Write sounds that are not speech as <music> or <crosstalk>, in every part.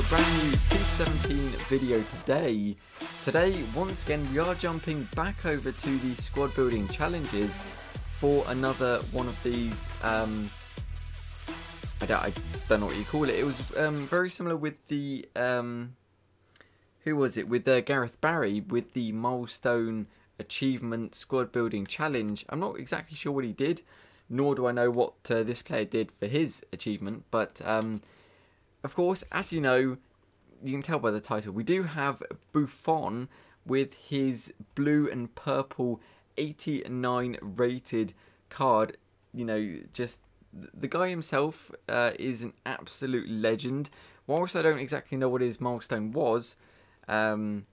a brand new 217 video today. Today, once again, we are jumping back over to the squad building challenges for another one of these, um, I, don't, I don't know what you call it. It was um, very similar with the, um, who was it? With uh, Gareth Barry, with the milestone achievement squad building challenge. I'm not exactly sure what he did, nor do I know what uh, this player did for his achievement, but um, of course, as you know, you can tell by the title, we do have Buffon with his blue and purple 89 rated card. You know, just the guy himself uh, is an absolute legend. Whilst I don't exactly know what his milestone was, um,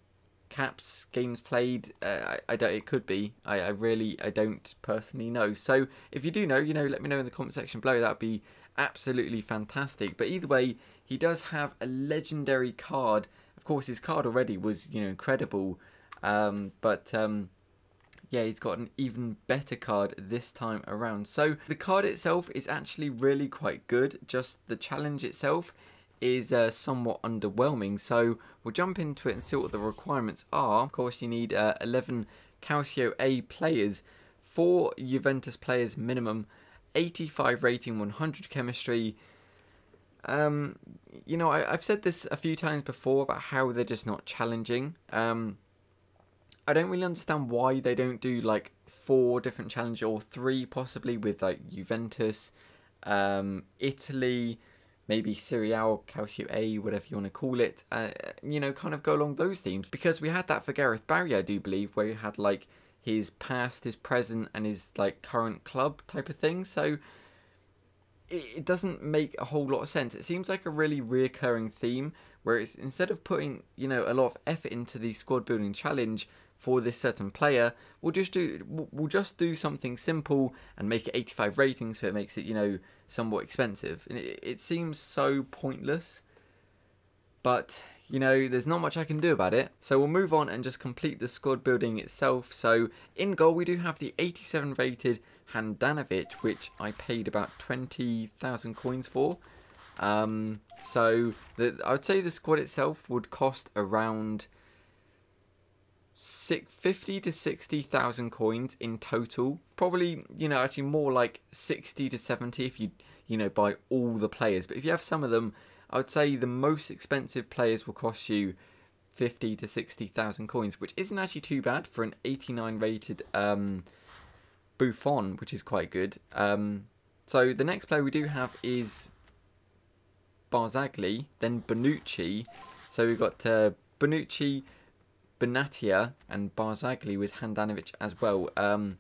caps, games played, uh, I, I, don't. It could be. I, I really, I don't personally know. So if you do know, you know, let me know in the comment section below. That'd be absolutely fantastic. But either way, he does have a legendary card. Of course, his card already was, you know, incredible. Um, but um, yeah, he's got an even better card this time around. So the card itself is actually really quite good. Just the challenge itself is uh, somewhat underwhelming. So we'll jump into it and see what the requirements are. Of course, you need uh, 11 Calcio A players, 4 Juventus players minimum, 85 rating, 100 chemistry. Um, you know, I, have said this a few times before about how they're just not challenging. Um, I don't really understand why they don't do like four different challenges or three possibly with like Juventus, um, Italy, maybe or Calcio A, whatever you want to call it. Uh, you know, kind of go along those themes because we had that for Gareth Barry, I do believe, where you had like his past, his present, and his like current club type of thing. So it, it doesn't make a whole lot of sense. It seems like a really reoccurring theme where it's instead of putting you know a lot of effort into the squad building challenge for this certain player, we'll just do we'll just do something simple and make it 85 rating, so it makes it you know somewhat expensive. And it, it seems so pointless, but you know, there's not much I can do about it. So we'll move on and just complete the squad building itself. So in goal, we do have the 87 rated Handanovic, which I paid about 20,000 coins for. Um, so the, I would say the squad itself would cost around six, 50 to 60,000 coins in total. Probably, you know, actually more like 60 to 70 if you, you know, buy all the players. But if you have some of them, I would say the most expensive players will cost you 50 to 60,000 coins, which isn't actually too bad for an 89 rated um, Buffon, which is quite good. Um, so the next player we do have is Barzagli, then Bonucci. So we've got uh, Bonucci, Benatia, and Barzagli with Handanovic as well. Um,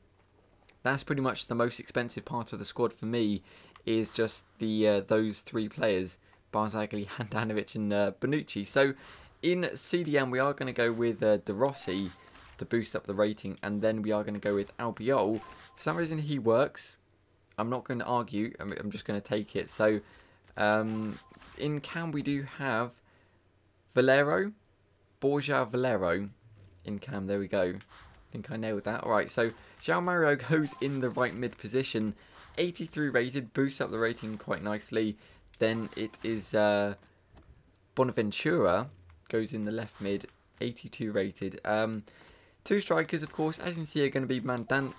that's pretty much the most expensive part of the squad for me, is just the uh, those three players. Barzagli, <laughs> Handanovic and uh, Bonucci. So in CDM we are going to go with uh, De Rossi to boost up the rating and then we are going to go with Albiol. For some reason he works. I'm not going to argue. I'm, I'm just going to take it. So um, in cam we do have Valero, Borja Valero in cam. There we go. I think I nailed that. Alright, so João Mario <laughs> goes in the right mid position. 83 rated, boosts up the rating quite nicely. Then it is uh, Bonaventura goes in the left mid, 82 rated. Um, two strikers, of course, as you can see, are going to be Mandan.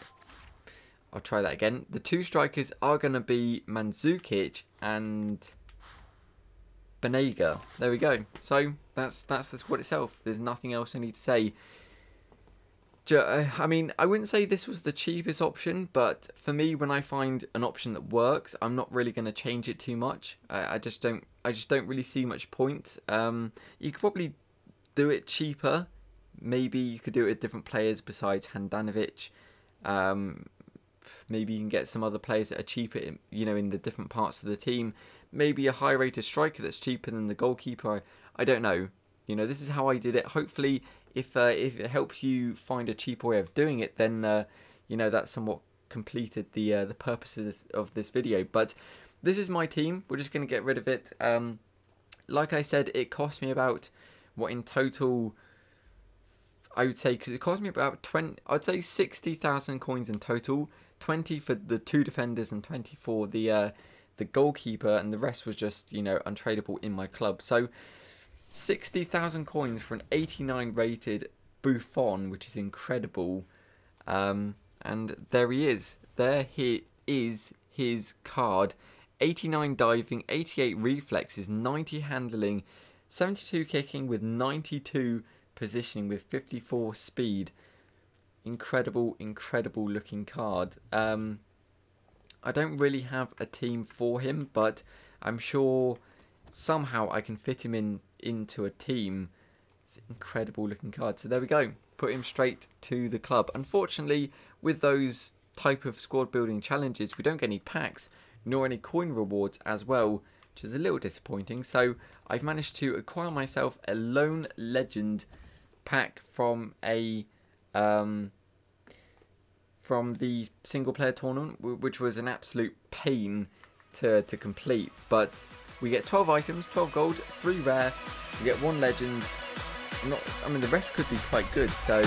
I'll try that again. The two strikers are going to be Mandzukic and Banega. There we go. So that's that's the squad itself. There's nothing else I need to say. Uh, I mean, I wouldn't say this was the cheapest option, but for me, when I find an option that works, I'm not really going to change it too much. I, I, just don't. I just don't really see much point. Um, you could probably do it cheaper. Maybe you could do it with different players besides Handanovic. Um, maybe you can get some other players that are cheaper, you know, in the different parts of the team. Maybe a high-rated striker that's cheaper than the goalkeeper. I, I don't know. You know, this is how I did it. Hopefully, if uh, if it helps you find a cheaper way of doing it, then uh, you know that's somewhat completed the uh, the purposes of this video. But this is my team. We're just going to get rid of it. Um, like I said, it cost me about what in total. I would say because it cost me about twenty. I'd say sixty thousand coins in total. Twenty for the two defenders and twenty for the uh, the goalkeeper, and the rest was just you know untradeable in my club. So 60,000 coins for an 89 rated Buffon, which is incredible. Um, and there he is. There he is his card. 89 diving, 88 reflexes, 90 handling, 72 kicking with 92 positioning with 54 speed. Incredible, incredible looking card. Um, I don't really have a team for him, but I'm sure somehow I can fit him in into a team. It's an incredible looking card. So there we go. Put him straight to the club. Unfortunately, with those type of squad building challenges, we don't get any packs nor any coin rewards as well, which is a little disappointing. So I've managed to acquire myself a Loan Legend pack from a um, from the single player tournament, which was an absolute pain to, to complete. But we get 12 items, 12 gold, 3 rare, we get 1 legend. Not, I mean, the rest could be quite good, so...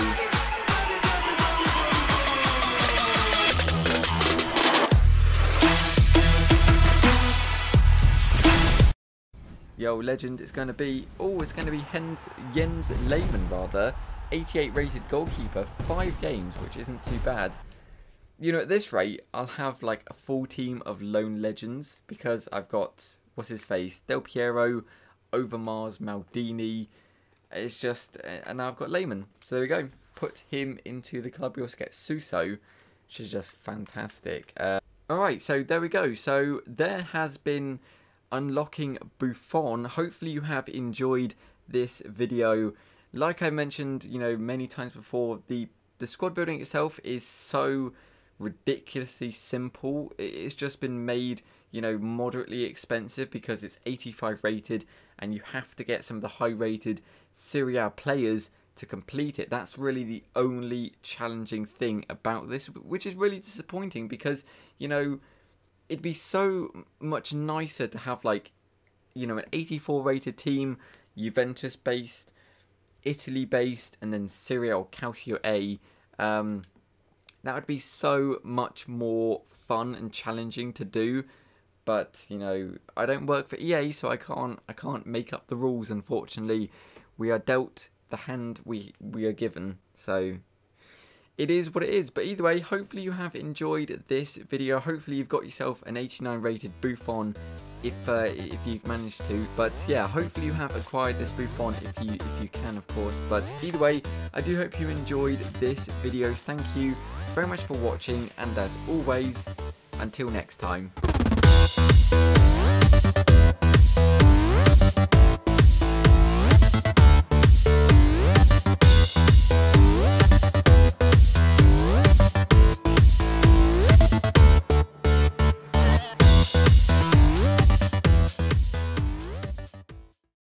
Yo, legend is going to be... Oh, it's going to be Hens, Jens Lehmann, rather. 88 rated goalkeeper, 5 games, which isn't too bad you know, at this rate, I'll have like a full team of loan legends because I've got what's his face, Del Piero, Overmars, Maldini. It's just, and now I've got Lehmann. So there we go. Put him into the club. We also get Suso, which is just fantastic. Uh, all right, so there we go. So there has been unlocking Buffon. Hopefully you have enjoyed this video. Like I mentioned, you know, many times before, the the squad building itself is so ridiculously simple. It's just been made, you know, moderately expensive because it's 85 rated and you have to get some of the high rated Serie A players to complete it. That's really the only challenging thing about this, which is really disappointing because, you know, it'd be so much nicer to have like, you know, an 84 rated team, Juventus based, Italy based, and then Serie or Calcio A. Um, that would be so much more fun and challenging to do. But you know, I don't work for EA, so I can't I can't make up the rules. Unfortunately, we are dealt the hand we we are given. So it is what it is. But either way, hopefully you have enjoyed this video. Hopefully you've got yourself an 89 rated Buffon if uh, if you've managed to. But yeah, hopefully you have acquired this Buffon if you if you can, of course. But either way, I do hope you enjoyed this video. Thank you very much for watching and as always, until next time.